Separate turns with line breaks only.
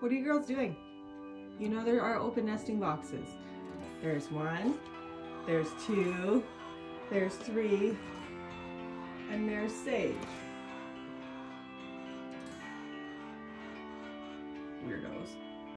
What are you girls doing? You know there are open nesting boxes. There's one, there's two, there's three, and there's Sage. Weirdos.